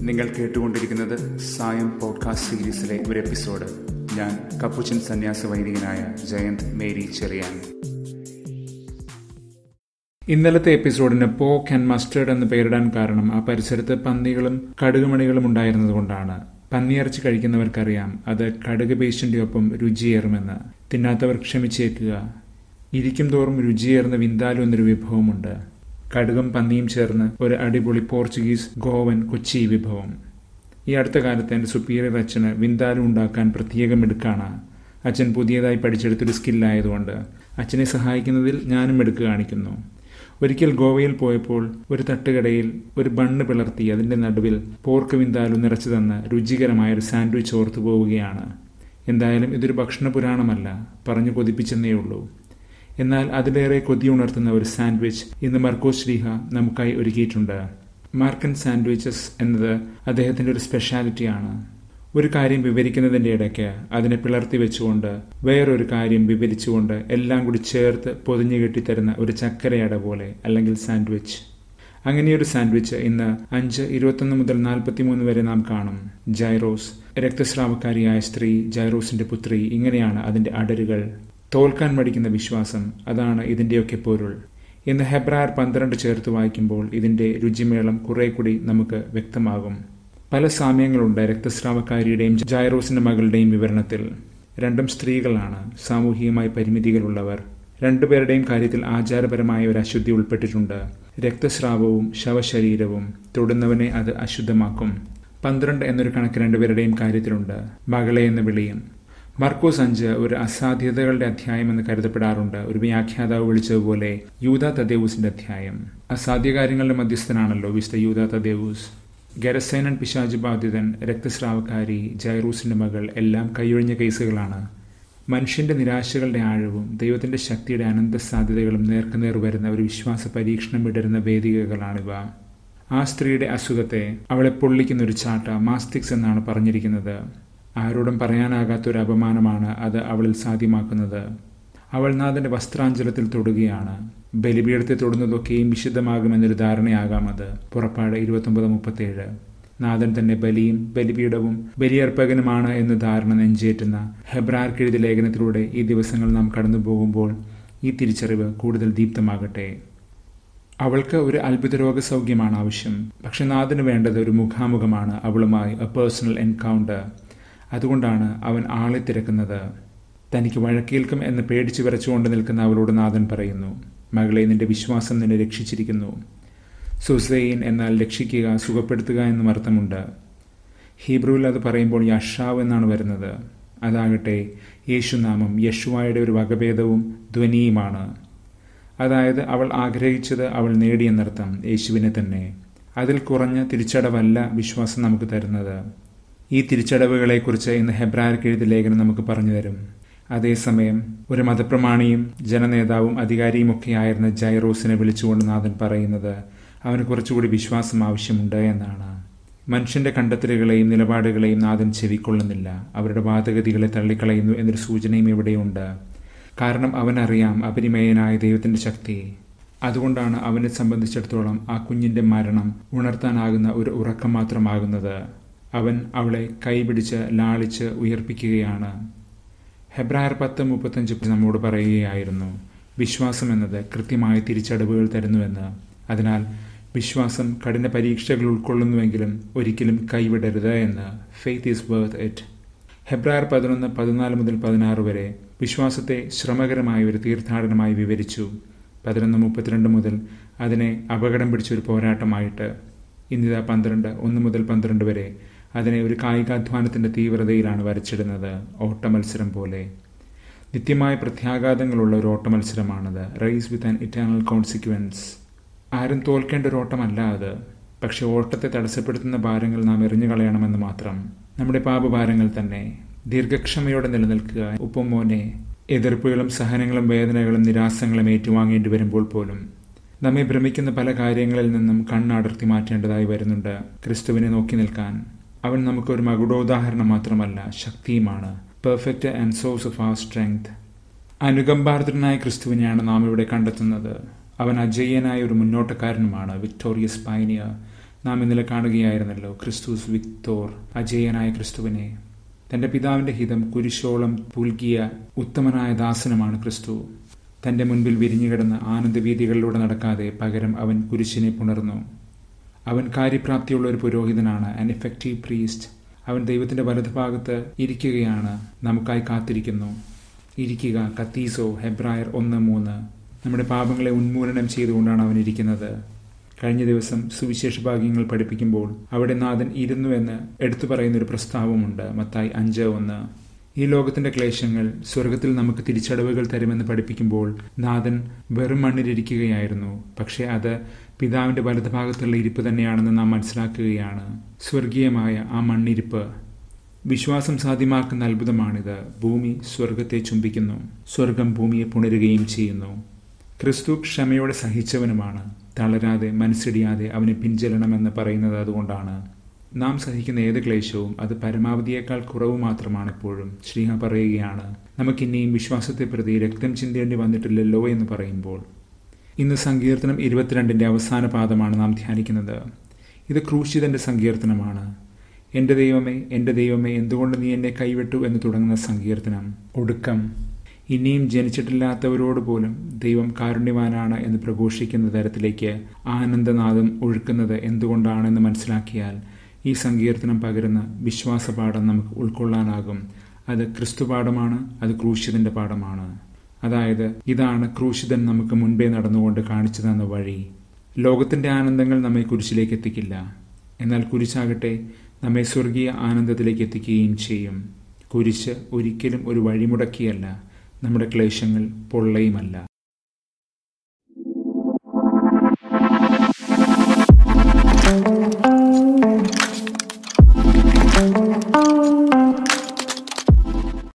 നിങ്ങൾ കേട്ടുകൊണ്ടിരിക്കുന്നത് സായം പോഡ്കാസ്റ്റ് സീരീസിലെ ഒരു എപ്പിസോഡ്. ഞാൻ കപ്പുച്ചൻ സന്യാസ വൈദികനായ ജയന്ത് മേരി ചെറിയാൻ. ഇന്നലത്തെ എപ്പിസോഡിന് പോക്ക് ആൻഡ് മസ്റ്റേർഡ് എന്ന് പേരിടാൻ കാരണം ആ പരിസരത്ത് പന്നികളും കടുകുമണികളും ഉണ്ടായിരുന്നതുകൊണ്ടാണ് പന്നിയിറച്ചി കഴിക്കുന്നവർക്കറിയാം അത് കടുക് പേസ്റ്റിന്റെ ഒപ്പം രുചിയേറുമെന്ന്. തിന്നാത്തവർ ക്ഷമിച്ചേക്കുക. ഇരിക്കും തോറും രുചിയേറുന്ന വിന്താലു എന്നൊരു വിഭവമുണ്ട്. കടുകും പന്നിയും ചേർന്ന് ഒരു അടിപൊളി പോർച്ചുഗീസ് ഗോവൻ കൊച്ചി വിഭവം. ഈ അടുത്ത കാലത്ത് എന്റെ സുപ്പീരിയർ അച്ഛന് വിന്താലു ഉണ്ടാക്കാൻ പ്രത്യേകം എടുക്കാണ്. അച്ഛൻ പുതിയതായി പഠിച്ചെടുത്തൊരു സ്കില്ലായതുകൊണ്ട് അച്ഛനെ സഹായിക്കുന്നതിൽ ഞാനും എടുക്ക് കാണിക്കുന്നു. ഒരിക്കൽ ഗോവയിൽ പോയപ്പോൾ ഒരു തട്ടുകടയിൽ ഒരു ബണ്ണ് പിളർത്തി അതിന്റെ നടുവിൽ പോർക്ക് വിന്താലു നിറച്ചു തന്ന് രുചികരമായ ഒരു സാൻഡ്വിച്ച് ഓർത്തു പോവുകയാണ്. എന്തായാലും ഇതൊരു ഭക്ഷണ പുരാണമല്ല പറഞ്ഞു കൊതിപ്പിച്ചെന്നേ ഉള്ളൂ എന്നാൽ അതിലേറെ കൊതി ഉണർത്തുന്ന ഒരു സാൻഡ്വിച്ച് ഇന്ന് മർക്കോസ് ശ്രീഹ നമുക്കായി ഒരുക്കിയിട്ടുണ്ട്. മാർക്കൻ സാൻഡ്വിച്ചസ് എന്നത് അദ്ദേഹത്തിന്റെ ഒരു സ്പെഷ്യാലിറ്റിയാണ്. ഒരു കാര്യം വിവരിക്കുന്നതിന്റെ ഇടയ്ക്ക് അതിനെ പിളർത്തി വെച്ചുകൊണ്ട് വേറൊരു കാര്യം വിവരിച്ചുകൊണ്ട് എല്ലാം കൂടി ചേർത്ത് പൊതിഞ്ഞു കെട്ടിത്തരുന്ന ഒരു ചക്കരയട പോലെ അല്ലെങ്കിൽ സാൻഡ്വിച്ച്. അങ്ങനെയൊരു സാൻഡ്വിച്ച് ഇന്ന് അഞ്ച് ഇരുപത്തൊന്ന് മുതൽ നാൽപ്പത്തിമൂന്ന് വരെ നാം കാണും. ജൈറോസ് രക്തസ്രാവക്കാരിയായ സ്ത്രീ ജൈറോസിന്റെ പുത്രി ഇങ്ങനെയാണ് അതിന്റെ അടരുകൾ. തോൽക്കാൻ മടിക്കുന്ന വിശ്വാസം അതാണ് ഇതിന്റെയൊക്കെ പൊരുൾ. ഇന്ന് ഹെബ്രായർ പന്ത്രണ്ട് ചേർത്ത് വായിക്കുമ്പോൾ ഇതിന്റെ രുചിമേളം കുറെ കൂടി നമുക്ക് വ്യക്തമാകും. പല സാമ്യങ്ങളുണ്ട് രക്തസ്രാവക്കാരിയുടെയും ജൈറോസിന്റെ മകളുടെയും വിവരണത്തിൽ. രണ്ടും സ്ത്രീകളാണ് സാമൂഹികമായി പരിമിതികളുള്ളവർ. രണ്ടുപേരുടെയും കാര്യത്തിൽ ആചാരപരമായ ഒരു അശുദ്ധി ഉൾപ്പെട്ടിട്ടുണ്ട്. രക്തസ്രാവവും ശവശരീരവും തൊടുന്നവനെ അത് അശുദ്ധമാക്കും. പന്ത്രണ്ട് എന്നൊരു കണക്ക് രണ്ടുപേരുടെയും കാര്യത്തിലുണ്ട്. മകളെ എന്ന വിളിയും മർക്കോസ് അഞ്ച് ഒരു അസാധ്യതകളുടെ അധ്യായം എന്ന് കരുതപ്പെടാറുണ്ട്. ഒരു വ്യാഖ്യാതാവ് വിളിച്ചതുപോലെ യൂത തദേവൂസിന്റെ അധ്യായം. അസാധ്യ കാര്യങ്ങളുടെ മധ്യസ്ഥനാണല്ലോ വിശുദ്ധ യൂത തദേവൂസ്. ഗരസേനൻ പിശാജ് ബാധിതൻ രക്തസ്രാവക്കാരി ജൈറൂസിന്റെ മകൾ എല്ലാം കൈയൊഴിഞ്ഞ കേസുകളാണ്. മനുഷ്യന്റെ നിരാശകളുടെ ആഴവും ദൈവത്തിന്റെ ശക്തിയുടെ അനന്ത സാധ്യതകളും നേർക്കുനേർ വരുന്ന ഒരു വിശ്വാസ പരീക്ഷണം വിടരുന്ന വേദികകളാണിവ. ആ സ്ത്രീയുടെ അസുഖത്തെ അവളെ പൊള്ളിക്കുന്ന ഒരു ചാട്ട മാസ്തിക്സ് എന്നാണ് പറഞ്ഞിരിക്കുന്നത്. ആരോടും പറയാനാകാത്തൊരു അപമാനമാണ് അത് അവളിൽ സാധ്യമാക്കുന്നത്. അവൾ നാഥന്റെ വസ്ത്രാഞ്ചലത്തിൽ തൊടുകയാണ്. ബലിപീഠത്തെ തൊടുന്നതൊക്കെയും വിശുദ്ധമാകുമെന്നൊരു ധാരണയാകാം അത്. പുറപ്പാട് ഇരുപത്തൊമ്പത് മുപ്പത്തേഴ്. നാഥൻ തന്നെ ബലിയും ബലിപീഠവും ബലിയർപ്പകനുമാണ് എന്ന് ധാരണ നെഞ്ചേറ്റുന്ന ഹെബ്രാർക്കെഴുതി ലേഖനത്തിലൂടെ ഈ ദിവസങ്ങൾ നാം കടന്നു പോകുമ്പോൾ ഈ തിരിച്ചറിവ് കൂടുതൽ ദീപ്തമാകട്ടെ. അവൾക്ക് ഒരു അത്ഭുത രോഗസൗഖ്യമാണ് ആവശ്യം. പക്ഷെ നാഥന് വേണ്ടത് ഒരു മുഖാമുഖമാണ് അവളുമായി എ പേഴ്സണൽ എൻകൗണ്ടർ അതുകൊണ്ടാണ് അവൻ ആളെ തിരക്കുന്നത്. തനിക്ക് വഴക്കേൽക്കും എന്ന് പേടിച്ചു വിറച്ചുകൊണ്ട് നിൽക്കുന്ന അവളോട് നാഥൻ പറയുന്നു മകളെ നിന്റെ വിശ്വാസം നിന്നെ രക്ഷിച്ചിരിക്കുന്നു. സുസൈൻ എന്നാൽ രക്ഷിക്കുക സുഖപ്പെടുത്തുക എന്നും അർത്ഥമുണ്ട്. ഹീബ്രുവിൽ അത് പറയുമ്പോൾ യഷാവ് എന്നാണ് വരുന്നത്. അതാകട്ടെ യേശുനാമം യശുവായുടെ ഒരു വകഭേദവും ധ്വനിയുമാണ്. അതായത് അവൾ ആഗ്രഹിച്ചത് അവൾ നേടിയെന്നർത്ഥം യേശുവിനെ തന്നെ. അതിൽ കുറഞ്ഞ തിരിച്ചടവല്ല വിശ്വാസം നമുക്ക് തരുന്നത്. ഈ തിരിച്ചടവുകളെക്കുറിച്ച് ഇന്ന് ഹെബ്രാർക്ക് എഴുതിയ ലേഖനം നമുക്ക് പറഞ്ഞു തരും. അതേസമയം ഒരു മതപ്രമാണിയും ജനനേതാവും അധികാരിയുമൊക്കെ ആയിരുന്ന ജൈറോസിനെ വിളിച്ചുകൊണ്ട് നാഥൻ പറയുന്നത് അവന് കുറച്ചുകൂടി വിശ്വാസം ആവശ്യമുണ്ട് എന്നാണ്. മനുഷ്യന്റെ കണ്ടെത്തലുകളെയും നിലപാടുകളെയും നാഥൻ ചെവിക്കൊള്ളുന്നില്ല. അവരുടെ വാദഗതികളെ തള്ളിക്കളയുന്നു എന്നൊരു സൂചനയും ഇവിടെയുണ്ട്. കാരണം അവനറിയാം അപരിമേയനായ ദൈവത്തിന്റെ ശക്തി. അതുകൊണ്ടാണ് അവനെ സംബന്ധിച്ചിടത്തോളം ആ കുഞ്ഞിന്റെ മരണം ഉണർത്താനാകുന്ന ഒരു ഉറക്കം മാത്രമാകുന്നത്. അവൻ അവളെ കൈപിടിച്ച് ലാളിച്ച് ഉയർപ്പിക്കുകയാണ്. ഹെബ്രായർ പത്ത് മുപ്പത്തഞ്ച് നമ്മോട് പറയുകയായിരുന്നു വിശ്വാസം എന്നത് കൃത്യമായ തിരിച്ചടവുകൾ തരുന്നുവെന്ന്. അതിനാൽ വിശ്വാസം കഠിന പരീക്ഷകൾ ഉൾക്കൊള്ളുന്നുവെങ്കിലും ഒരിക്കലും കൈവിടരുത് എന്ന്. ഫെയ്ത്ത് ഈസ് വർത്ത് ഇറ്റ് ഹെബ്രായർ പതിനൊന്ന് പതിനാല് മുതൽ പതിനാറ് വരെ വിശ്വാസത്തെ ശ്രമകരമായ ഒരു തീർത്ഥാടനമായി വിവരിച്ചു. പതിനൊന്ന് മുപ്പത്തിരണ്ട് മുതൽ അതിനെ അപകടം പിടിച്ചൊരു പോരാട്ടമായിട്ട്. ഇന്നിതാ പന്ത്രണ്ട് ഒന്ന് മുതൽ പന്ത്രണ്ട് വരെ അതിനെ ഒരു കായികാധ്വാനത്തിന്റെ തീവ്രതയിലാണ് വരച്ചിടുന്നത്. ഓട്ടമത്സരം പോലെ. നിത്യമായ പ്രത്യാഘാതങ്ങളുള്ള ഒരു ഓട്ടമത്സരമാണത്. Race with an eternal consequence ആരും തോൽക്കേണ്ട ഒരു ഓട്ടമല്ല അത്. പക്ഷെ ഓട്ടത്തെ തടസ്സപ്പെടുത്തുന്ന ഭാരങ്ങൾ നാം എറിഞ്ഞു കളയണമെന്ന് മാത്രം. നമ്മുടെ പാപഭാരങ്ങൾ തന്നെ. ദീർഘക്ഷമയോടെ നിലനിൽക്കുക. ഒപ്പം മോനെ എതിർപ്പുകളും സഹനങ്ങളും വേദനകളും നിരാസങ്ങളും ഏറ്റുവാങ്ങേണ്ടി വരുമ്പോൾ പോലും. നമ്മെ ഭ്രമിക്കുന്ന പല കാര്യങ്ങളിൽ നിന്നും കണ്ണടർത്തി മാറ്റേണ്ടതായി വരുന്നുണ്ട് ക്രിസ്തുവിനെ നോക്കി നിൽക്കാൻ. അവൻ നമുക്ക് ഒരു മകുടോദാഹരണം മാത്രമല്ല ശക്തിയുമാണ്. Perfect and source of our strength അനുകമ്പാർദ്രനായ ക്രിസ്തുവിനെയാണ് നാം ഇവിടെ കണ്ടെത്തുന്നത്. അവൻ അജയ്യനായ ഒരു മുന്നോട്ടക്കാരനുമാണ് വിക്ടോറിയസ് പൈനിയർ നാം ഇന്നലെ കാണുകയായിരുന്നല്ലോ ക്രിസ്തുസ് വിക്ടോർ അജയ്യനായ ക്രിസ്തുവിനെ. തന്റെ പിതാവിന്റെ ഹിതം കുരിശോളം പുൽകിയ ഉത്തമനായ ദാസനമാണ് ക്രിസ്തു. തന്റെ മുൻപിൽ വിരിഞ്ഞുകിടന്ന് ആനന്ദവീതികളിലൂടെ നടക്കാതെ പകരം അവൻ കുരിശിനെ പുണർന്നു. അവൻ കാര്യപ്രാപ്തിയുള്ള ഒരു പുരോഹിതനാണ് ആൻ എഫക്റ്റീവ് പ്രീസ്റ്റ് അവൻ ദൈവത്തിന്റെ വലതുഭാഗത്ത് ഇരിക്കുകയാണ്. നമുക്കായി കാത്തിരിക്കുന്നു. ഇരിക്കുക കത്തീസോ ഹെബ്രായർ ഒന്ന് മൂന്ന്. നമ്മുടെ പാപങ്ങളെ ഉന്മൂലനം ചെയ്തുകൊണ്ടാണ് അവൻ ഇരിക്കുന്നത്. കഴിഞ്ഞ ദിവസം സുവിശേഷ ഭാഗ്യങ്ങൾ പഠിപ്പിക്കുമ്പോൾ അവിടെ നാഥൻ ഇരുന്നു എന്ന് എടുത്തു പറയുന്ന ഒരു പ്രസ്താവമുണ്ട് മത്തായി അഞ്ച് ഒന്ന്. ഈ ലോകത്തിന്റെ ക്ലേശങ്ങൾ സ്വർഗത്തിൽ നമുക്ക് തിരിച്ചടവുകൾ തരുമെന്ന് പഠിപ്പിക്കുമ്പോൾ നാഥൻ വെറും മണ്ണിലിരിക്കുകയായിരുന്നു. പക്ഷെ അത് പിതാവിന്റെ വലതുഭാഗത്തുള്ള ഇരിപ്പ് തന്നെയാണെന്ന് നാം മനസ്സിലാക്കുകയാണ്. സ്വർഗീയമായ ആ മണ്ണിരിപ്പ് വിശ്വാസം സാധ്യമാക്കുന്ന അത്ഭുതമാണിത്. ഭൂമി സ്വർഗത്തെ ചുംബിക്കുന്നു. സ്വർഗം ഭൂമിയെ പുണരുകയും ചെയ്യുന്നു. ക്രിസ്തു ക്ഷമയോടെ സഹിച്ചവനുമാണ്. തളരാതെ മനസ്സിടിയാതെ അവനെ പിൻചെല്ലണമെന്ന് പറയുന്നത് അതുകൊണ്ടാണ്. നാം സഹിക്കുന്ന ഏത് ക്ലേശവും അത് പരമാവധിയേക്കാൾ കുറവ് മാത്രമാണ് എപ്പോഴും ശ്രീഹ പറയുകയാണ് നമുക്കിനിയും വിശ്വാസത്തെ പ്രതി രക്തം ചിന്തേണ്ടി വന്നിട്ടില്ലല്ലോ എന്ന് പറയുമ്പോൾ ഇന്ന് സങ്കീർത്തനം ഇരുപത്തിരണ്ടിന്റെ അവസാന പാദമാണ് നാം ധ്യാനിക്കുന്നത്. ഇത് ക്രൂശിതന്റെ സങ്കീർത്തനമാണ്. എന്റെ ദൈവമേ എന്റെ ദൈവമേ എന്തുകൊണ്ട് നീ എന്നെ കൈവിട്ടു എന്ന് തുടങ്ങുന്ന സങ്കീർത്തനം. ഒടുക്കം. ഇനിയും ജനിച്ചിട്ടില്ലാത്തവരോട് പോലും ദൈവം കാരുണ്യവാനാണ് എന്ന് പ്രഘോഷിക്കുന്ന തരത്തിലേക്ക് ആനന്ദനാദം ഒഴുക്കുന്നത് എന്തുകൊണ്ടാണെന്ന് മനസ്സിലാക്കിയാൽ ഈ സങ്കീർത്തനം പകരുന്ന വിശ്വാസപാഠം നമുക്ക് ഉൾക്കൊള്ളാനാകും. അത് ക്രിസ്തുപാഠമാണ് അത് ക്രൂശ്യതിന്റെ പാഠമാണ്. അതായത് ഇതാണ് ക്രൂശിതൻ നമുക്ക് മുൻപേ നടന്നുകൊണ്ട് കാണിച്ചു തന്ന വഴി. ലോകത്തിന്റെ ആനന്ദങ്ങൾ നമ്മെ കുരിശിലേക്ക് എത്തിക്കില്ല. എന്നാൽ കുരിശാകട്ടെ നമ്മെ സ്വർഗീയ ആനന്ദത്തിലേക്ക് എത്തിക്കുകയും ചെയ്യും. കുരിശ് ഒരിക്കലും ഒരു വഴിമുടക്കിയല്ല. നമ്മുടെ ക്ലേശങ്ങൾ പൊള്ളയുമല്ല.